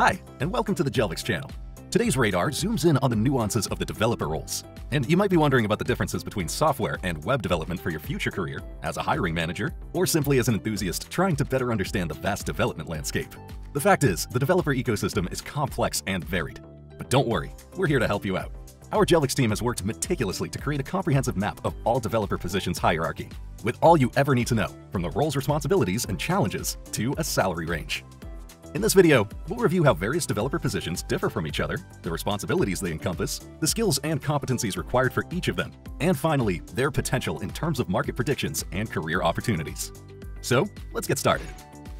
Hi, and welcome to the Jelvix channel. Today's radar zooms in on the nuances of the developer roles. And you might be wondering about the differences between software and web development for your future career as a hiring manager, or simply as an enthusiast trying to better understand the vast development landscape. The fact is, the developer ecosystem is complex and varied. But don't worry, we're here to help you out. Our Jelvix team has worked meticulously to create a comprehensive map of all developer positions hierarchy, with all you ever need to know, from the roles, responsibilities, and challenges to a salary range. In this video, we'll review how various developer positions differ from each other, the responsibilities they encompass, the skills and competencies required for each of them, and finally, their potential in terms of market predictions and career opportunities. So, let's get started.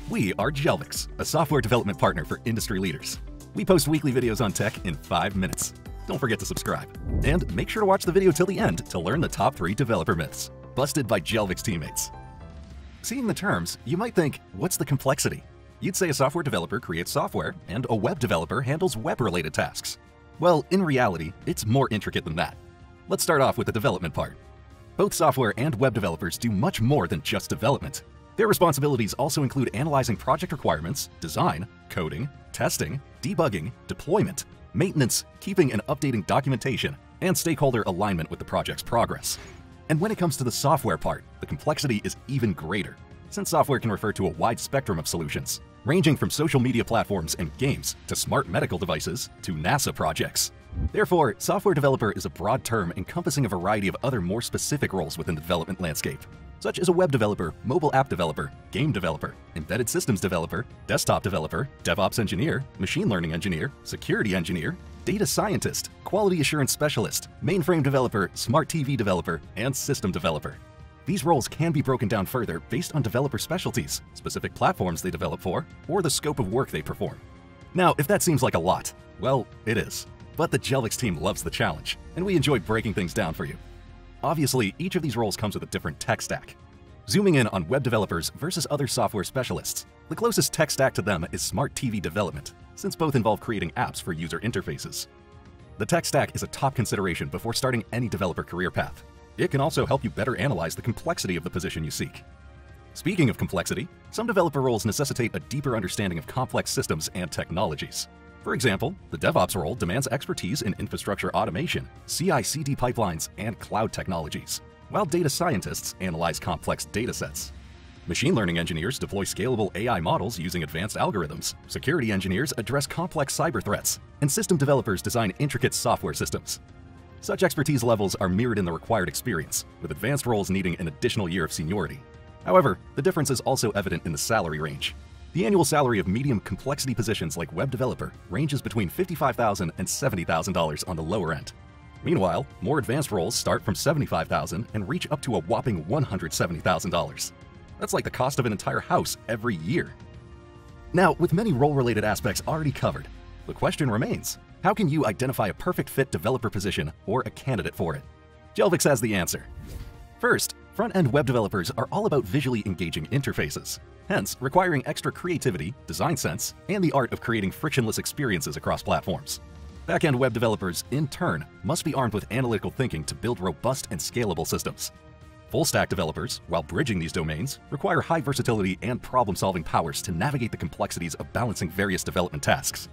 We are Jelvix, a software development partner for industry leaders. We post weekly videos on tech in 5 minutes. Don't forget to subscribe. And make sure to watch the video till the end to learn the top 3 developer myths, busted by Jelvix teammates. Seeing the terms, you might think, what's the complexity? You'd say a software developer creates software, and a web developer handles web-related tasks. Well, in reality, it's more intricate than that. Let's start off with the development part. Both software and web developers do much more than just development. Their responsibilities also include analyzing project requirements, design, coding, testing, debugging, deployment, maintenance, keeping and updating documentation, and stakeholder alignment with the project's progress. And when it comes to the software part, the complexity is even greater, since software can refer to a wide spectrum of solutions, ranging from social media platforms and games to smart medical devices to NASA projects. Therefore, software developer is a broad term encompassing a variety of other more specific roles within the development landscape, such as a web developer, mobile app developer, game developer, embedded systems developer, desktop developer, DevOps engineer, machine learning engineer, security engineer, data scientist, quality assurance specialist, mainframe developer, smart TV developer, and system developer. These roles can be broken down further based on developer specialties, specific platforms they develop for, or the scope of work they perform. Now, if that seems like a lot, well, it is. But the Jelvix team loves the challenge, and we enjoy breaking things down for you. Obviously, each of these roles comes with a different tech stack. Zooming in on web developers versus other software specialists, the closest tech stack to them is smart TV development, since both involve creating apps for user interfaces. The tech stack is a top consideration before starting any developer career path, it can also help you better analyze the complexity of the position you seek. Speaking of complexity, some developer roles necessitate a deeper understanding of complex systems and technologies. For example, the DevOps role demands expertise in infrastructure automation, CI/CD pipelines, and cloud technologies, while data scientists analyze complex datasets. Machine learning engineers deploy scalable AI models using advanced algorithms, security engineers address complex cyber threats, and system developers design intricate software systems. Such expertise levels are mirrored in the required experience, with advanced roles needing an additional year of seniority. However, the difference is also evident in the salary range. The annual salary of medium complexity positions like web developer ranges between $55,000 and $70,000 on the lower end. Meanwhile, more advanced roles start from 75,000 and reach up to a whopping $170,000. That's like the cost of an entire house every year. Now, with many role-related aspects already covered, the question remains, how can you identify a perfect fit developer position or a candidate for it? Jelvix has the answer. First, front-end web developers are all about visually engaging interfaces, hence requiring extra creativity, design sense, and the art of creating frictionless experiences across platforms. Back-end web developers, in turn, must be armed with analytical thinking to build robust and scalable systems. Full-stack developers, while bridging these domains, require high versatility and problem-solving powers to navigate the complexities of balancing various development tasks.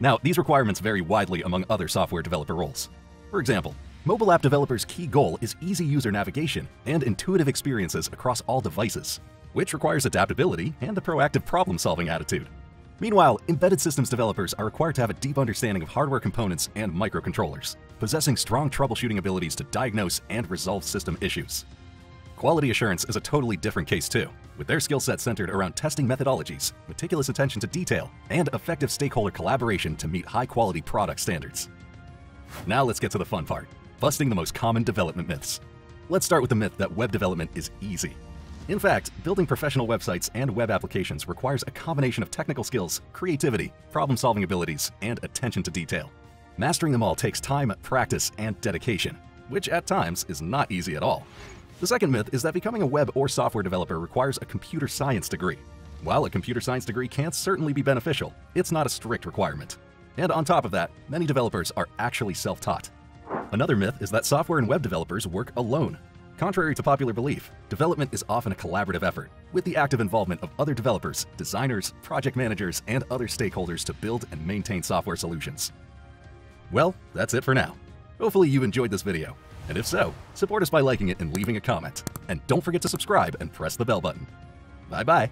Now, these requirements vary widely among other software developer roles. For example, mobile app developers' key goal is easy user navigation and intuitive experiences across all devices, which requires adaptability and a proactive problem-solving attitude. Meanwhile, embedded systems developers are required to have a deep understanding of hardware components and microcontrollers, possessing strong troubleshooting abilities to diagnose and resolve system issues. Quality assurance is a totally different case too, with their skill set centered around testing methodologies, meticulous attention to detail, and effective stakeholder collaboration to meet high-quality product standards. Now let's get to the fun part, busting the most common development myths. Let's start with the myth that web development is easy. In fact, building professional websites and web applications requires a combination of technical skills, creativity, problem-solving abilities, and attention to detail. Mastering them all takes time, practice, and dedication, which at times is not easy at all. The second myth is that becoming a web or software developer requires a computer science degree. While a computer science degree can certainly be beneficial, it's not a strict requirement. And on top of that, many developers are actually self-taught. Another myth is that software and web developers work alone. Contrary to popular belief, development is often a collaborative effort, with the active involvement of other developers, designers, project managers, and other stakeholders to build and maintain software solutions. Well, that's it for now. Hopefully you enjoyed this video, and if so, support us by liking it and leaving a comment. And don't forget to subscribe and press the bell button. Bye bye.